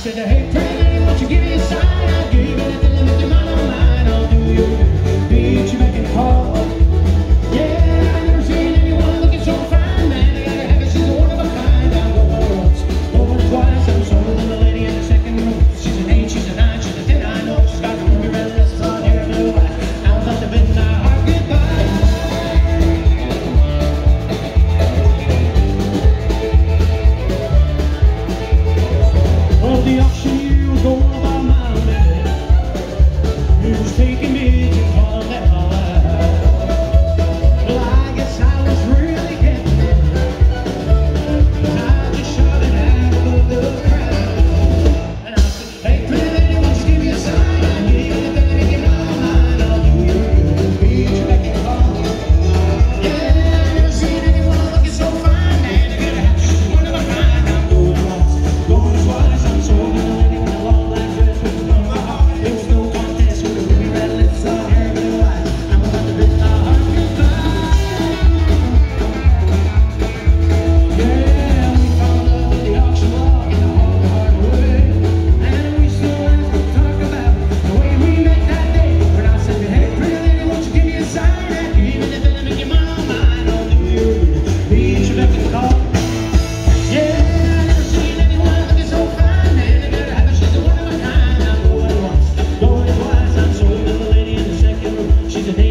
Said, hey, pretty lady, won't you give me a sign?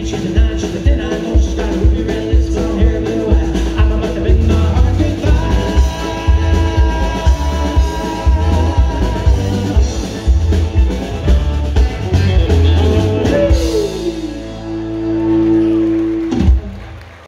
She's a